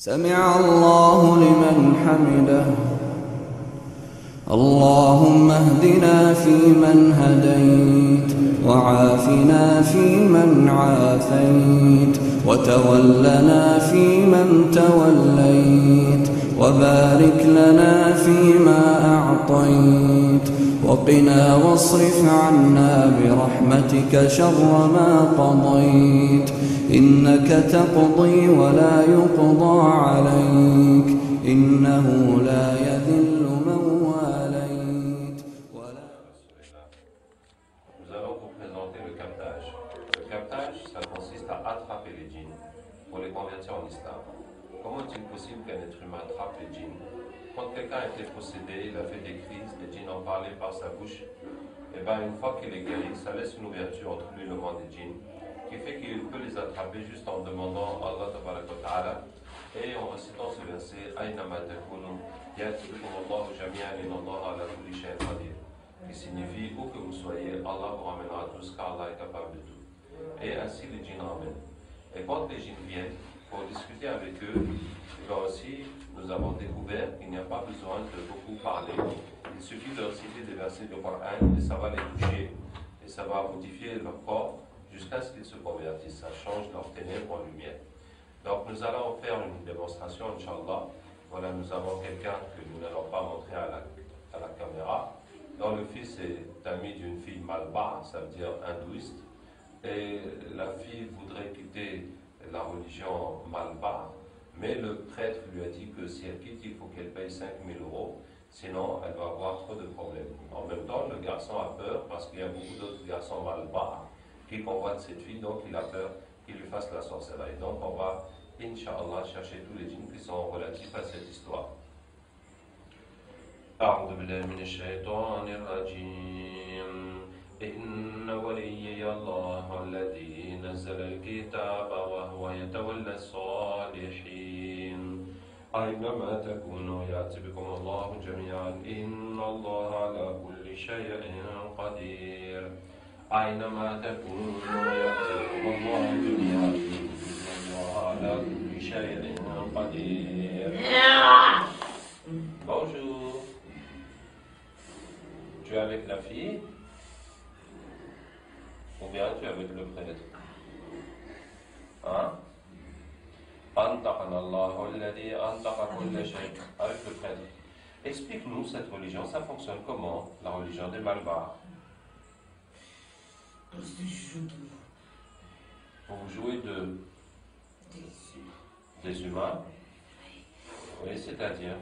سمع الله لمن حمده. اللهم اهدنا فيمن هديت وعافنا فيمن عافيت وتولنا فيمن توليت وبارك لنا فيما أعطيت وقنا واصرف عنا برحمتك شر ما قضيت إنك تقضي ولا يقضى عليك إنه لا يذل من واليت ولا Nous allons vous présenter le captage. Le captage, ça consiste à attraper les djinns pour les convertir en islam. Comment est-il possible qu'un être humain attrape les djinns Quand quelqu'un a été possédé, il a fait des crises, les djinns en parlaient par sa bouche, et bien une fois qu'il est guéri, ça laisse une ouverture entre lui et le monde des djinns, qui fait qu'il peut les attraper juste en demandant à Allah et en récitant ce verset qui signifie où que vous soyez, Allah vous ramènera tous car Allah est capable de tout. Et ainsi les djinns ramènent. Et quand les djinns viennent pour discuter avec eux, là aussi, nous avons découvert qu'il n'y a pas besoin de beaucoup parler. Il suffit de reciter des versets du Coran et ça va les toucher. Et ça va modifier leur corps jusqu'à ce qu'ils se convertissent. Ça change leur ténèbres en lumière. Donc nous allons faire une démonstration, Inch'Allah. Voilà, nous avons quelqu'un que nous n'allons pas montrer à la, caméra dont le fils est ami d'une fille malbar, ça veut dire hindouiste, et la fille voudrait quitter la religion malbar, mais le prêtre lui a dit que si elle quitte, il faut qu'elle paye 5000 euros, sinon elle va avoir trop de problèmes. En même temps, le garçon a peur parce qu'il y a beaucoup d'autres garçons malbar qui convoitent cette fille, donc il a peur qu'il lui fasse la sorcellerie. Donc on va, Inch'Allah, chercher tous les djinns qui sont relatifs à cette histoire. أعوذ بالله من الشيطان الرجيم إن وليي الله الذي نزل الكتاب وهو يتولى الصالحين أينما تكونوا يأتي بكم الله جميعا إن الله على كل شيء قدير أينما تكونوا يأتي بكم الله جميعا إن الله على كل شيء قدير Bonjour. Tu es avec la fille Ou bien tu es avec le prêtre Hein أنطقنا الله الذي أنطق كل شيء Avec le prêtre. Explique-nous cette religion, ça fonctionne comment La religion des Malbars. De Vous jouez de, des humains Oui, c'est-à-dire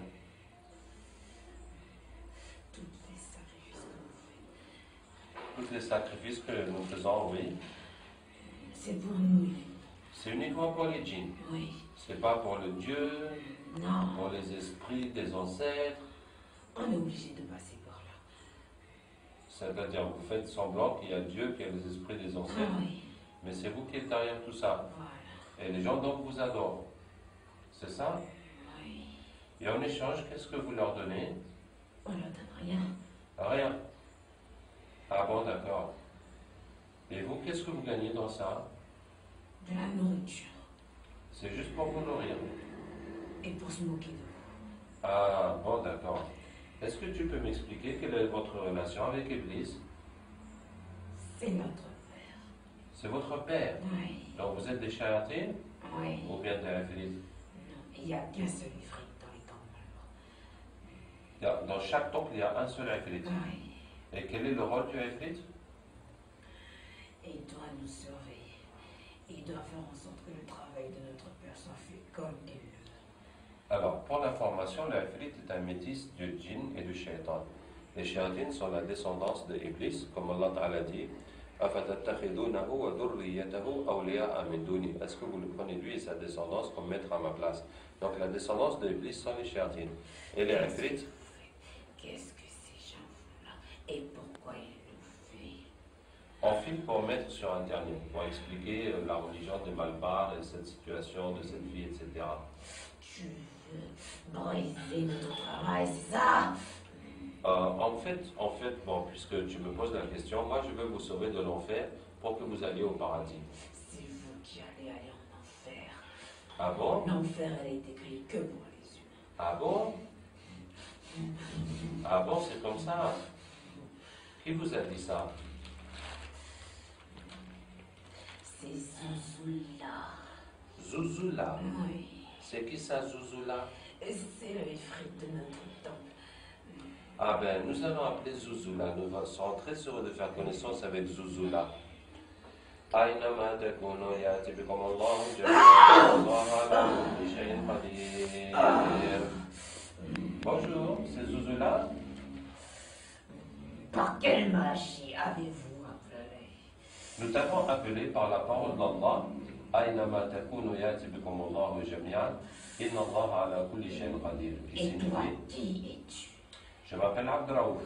Toutes les sacrifices que vous faites. tous les sacrifices que nous faisons, oui, C'est pour nous. c'est uniquement pour les djinns. Oui. C'est pas pour le Dieu, Non. pour les esprits des ancêtres. On est obligé de passer. C'est-à-dire, vous faites semblant qu'il y a Dieu, qu'il y a les esprits des Ah ancêtres, oui. mais c'est vous qui êtes derrière tout ça. Voilà. Et les gens donc vous adorent. C'est ça? Oui. Et en échange, qu'est-ce que vous leur donnez? On leur donne rien. Rien. Ah bon, d'accord. Et vous, qu'est-ce que vous gagnez dans ça? De la nourriture. C'est juste pour vous nourrir. Et pour se moquer de vous. Ah bon, d'accord. Est-ce que tu peux m'expliquer quelle est votre relation avec Iblis C'est notre père. C'est votre père. Oui. Donc vous êtes des chayatines Oui. ou bien des infidèles Non. Il n'y a qu'un seul ifrit dans les y a- Dans chaque temple, il y a un seul ifrit. Oui. Et quel est le rôle du ifrit il doit nous surveiller. Il doit faire en sorte que le travail de notre père soit fait comme il. Alors, pour l'information, l'Afrit est un métis du djinn et du shaitan. Les shaitans sont la descendance de Iblis, comme Allah Ta'ala dit Est-ce que vous le prenez lui et sa descendance comme maître à ma place? Donc, la descendance de Iblis sont les shaitans. Et les Afrit. Qu'est-ce que ces gens font là Et pourquoi ils le font on file pour mettre sur Internet, pour expliquer euh, la religion des malpars, cette situation, de cette vie, etc. Notre travail, c'est ça? Euh, en fait, en fait, bon, puisque tu me poses la question, moi je veux vous sauver de l'enfer pour que vous alliez au paradis. C'est vous qui allez aller en enfer. Ah bon? L'enfer, elle est écrite que pour les humains. Ah bon? Ah bon, c'est comme ça Qui vous a dit ça? C'est Zouzoula. Zouzoula. Oui. C'est qui ça, Zouzoula C'est le frites de notre temple. Ah ben, nous allons appeler Zouzoula. Nous serons très heureux de faire connaissance avec Zouzoula. أينما تكونوا يأتي بكم الله جميعا الله على كل شيء قدير Bonjour, c'est Zouzoula. Par quelle magie avez-vous appelé Nous t'avons appelé par la parole d'Allah aynama takunu yati bikum Allahu jami'an. Inna Allah ala kulli shay'in qadir. Je m'appelle Abdraouf.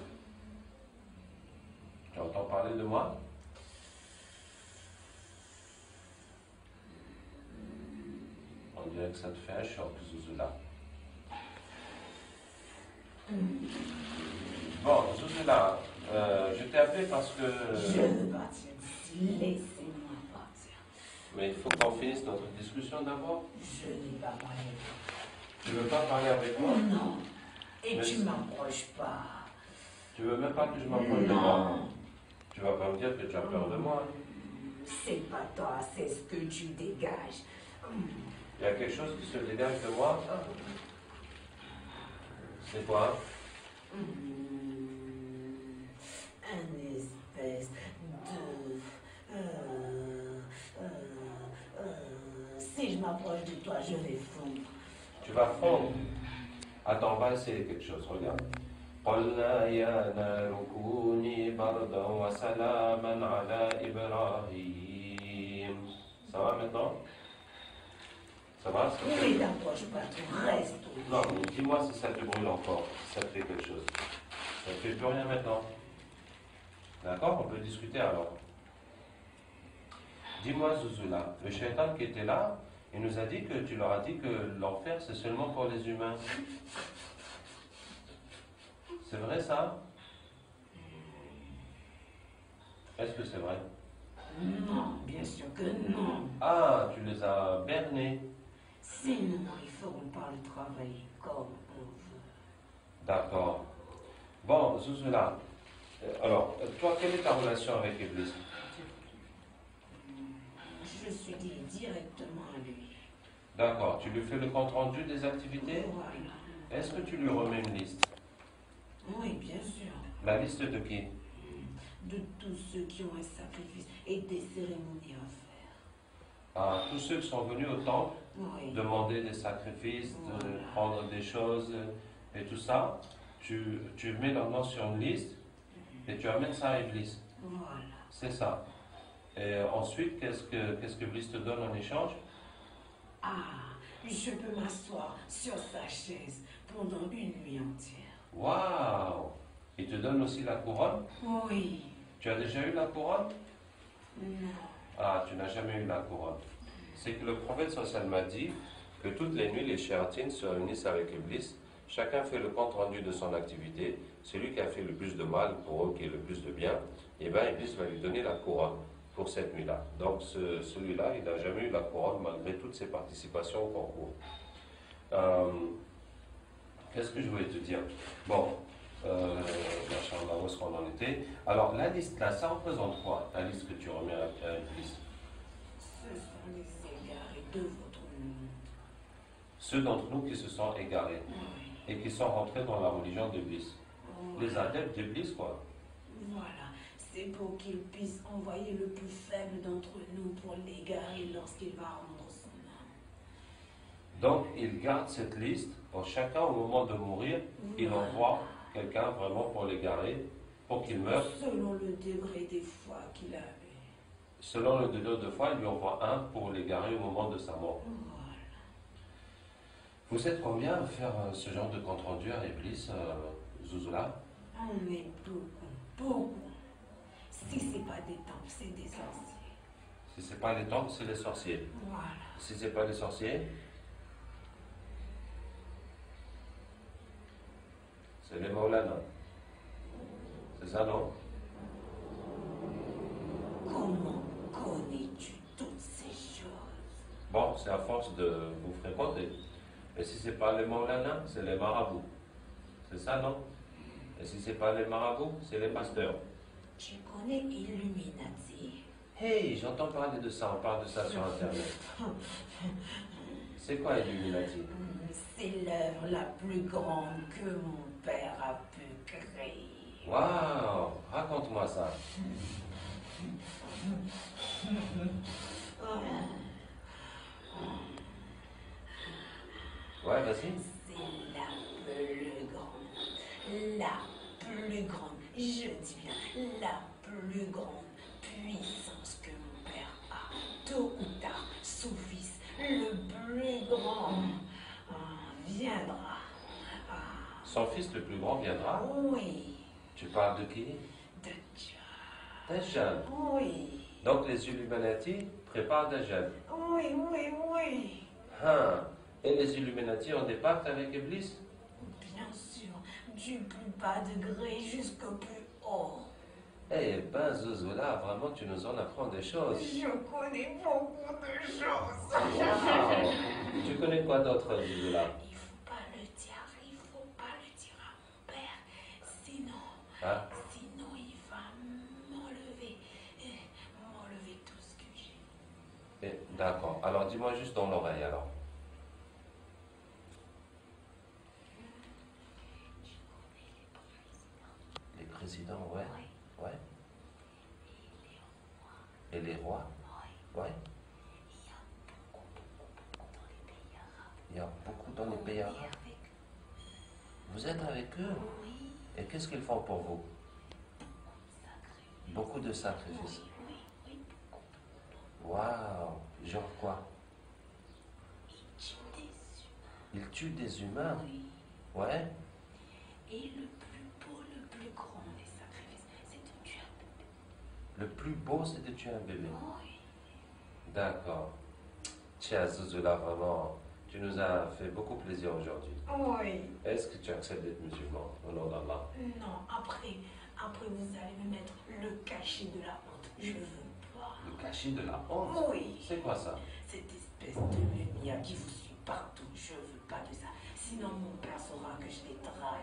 Tu entends parler de moi? On dirait que ça te fait un choc, Zouzoula. Bon, Zouzoula, euh, je t'ai appelé parce que... Je baptise les mais il faut qu'on finisse notre discussion d'abord. Je n'ai pas moyen. Tu veux pas parler avec moi? Non. Et Mais- tu m'approches pas. Tu veux même pas que je m'approche de moi Tu vas pas me dire que tu as peur de moi C'est pas toi, c'est ce que tu dégages. Il y a quelque chose qui se dégage de moi? C'est quoi Hmm, Un espèce de. euh, euh, euh, si je m'approche de toi, je vais fondre. Tu vas fondre. Attends, on va essayer quelque chose, regarde. قلنا يا نار كوني بردا وسلاما على إبراهيم Ça va maintenant Ça va ça fait- Oui, t'approche pas, tu restes. au- Non, mais dis-moi si ça te brûle encore, si ça te fait quelque chose. Ça ne fait plus rien maintenant. D'accord On peut discuter alors. Dis-moi, Zouzoula, le shaitan qui était là, il nous a dit que tu leur as dit que l'enfer c'est seulement pour les humains. C'est vrai ça? Est-ce que c'est vrai? Non, bien sûr que non. Ah, tu les as bernés. Sinon, ils feront pas le travail comme on veut. D'accord. Bon, Zouzoula, euh, alors, toi, quelle est ta relation avec Iblis? Je suis directement. D'accord, tu lui fais le compte rendu des activités Voilà. Est-ce que tu lui remets une liste Oui, bien sûr. La liste de qui De tous ceux qui ont un sacrifice et des cérémonies à faire. Ah, Tous ceux qui sont venus au temple Oui. demander des sacrifices, de prendre des choses et tout ça, tu, tu mets leur nom sur une liste et tu amènes ça à Iblis. Voilà. C'est ça. Et ensuite, qu'est-ce que, qu'est-ce que Iblis te donne en échange? Ah, je peux m'asseoir sur sa chaise pendant une nuit entière. Waouh Il te donne aussi la couronne? Oui. Tu as déjà eu la couronne? Non. Ah, tu n'as jamais eu la couronne. C'est que le prophète social m'a dit que toutes les nuits, les shéatines se réunissent avec Iblis. Chacun fait le compte rendu de son activité. Celui qui a fait le plus de mal pour eux, qui est le plus de bien, et bien Iblis va lui donner la couronne pour cette nuit-là. Donc ce- celui-là, il n'a jamais eu la couronne malgré toutes ses participations au concours. Euh, Qu'est-ce que je voulais te dire? Bon, euh, où est-ce qu'on en était? Alors la liste là, ça représente quoi La liste que tu remets à, Iblis Ce sont les égarés de votre. Ceux d'entre nous qui se sont égarés Oui. et qui sont rentrés dans la religion d'Iblis. Les adeptes d'Iblis, quoi. Voilà. C'est pour qu'il puisse envoyer le plus faible d'entre nous pour l'égarer lorsqu'il va rendre son âme. Donc, ils gardent cette liste pour chacun au moment de mourir. Il envoie quelqu'un vraiment pour l'égarer, pour qu'il meure. Selon le degré des foi qu'il avait. Selon le degré de foi, il lui envoie un pour l'égarer au moment de sa mort. Voilà. Vous êtes combien à faire euh, ce genre de compte rendu à Iblis, euh, Zouzoula On est beaucoup, beaucoup. Si c'est pas des temples, c'est des sorciers. Si c'est pas les temples, c'est les sorciers. Voilà. Si c'est pas les sorciers, c'est les Maulana. C'est ça, non? Comment connais-tu toutes ces choses? Bon, c'est à force de vous fréquenter. Et si c'est pas les Maulana, c'est les marabouts. C'est ça, non? Et si c'est pas les marabouts, c'est les pasteurs. Je connais Illuminati? Hey, j'entends parler de ça, on parle de ça sur Internet. C'est quoi Illuminati? C'est l'œuvre la plus grande que mon père a pu créer. Waouh Raconte-moi ça. Ouais, vas-y. C'est la plus grande, la plus grande, je dis bien la plus grande puissance que mon père a. Tôt ou tard, son fils, le plus grand, ah, viendra. Ah, Son fils le plus grand viendra? oui, Tu parles de qui? De Dieu. Dajjal. Oui, Donc les Illuminati préparent Dajjal. oui, oui, oui. Hein. Et les Illuminati ont des pactes avec Iblis? Du plus bas degré jusqu'au plus haut. Eh ben, Zouzoula, vraiment, tu nous en apprends des choses. Je connais beaucoup de choses. Wow. Tu connais quoi d'autre, Zouzoula Il faut pas le dire, il faut pas le dire à mon père. Sinon, Hein sinon il va m'enlever, eh, m'enlever tout ce que j'ai. Eh, D'accord. Alors, dis-moi juste dans l'oreille, alors. Les présidents, ouais. Ouais. Et les rois. Ouais. Il y a beaucoup dans les pays arabes. Vous êtes avec eux Et qu'est-ce qu'ils font pour vous? Beaucoup de sacrifices. Waouh. Genre quoi? Ils tuent des humains. Ouais. Et le plus beau, le plus grand des sacrifices, c'est de tuer un bébé. Le plus beau, c'est de tuer un bébé. Oui. D'accord. Tiens, Zouzoula, vraiment, tu nous as fait beaucoup plaisir aujourd'hui. Oui. Est-ce que tu acceptes d'être musulman au nom d'Allah? Non, après, après vous allez me mettre le cachet de la honte. Je veux pas. Le cachet de la honte? Oui. C'est quoi ça? Cette espèce de lumière qui vous suit partout, je veux pas de ça. Sinon mon père saura que je l'ai trahi.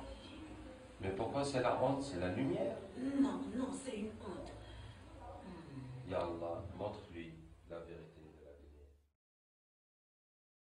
Mais pourquoi c'est la honte? C'est la lumière Non, non, c'est une honte. yalla, notre.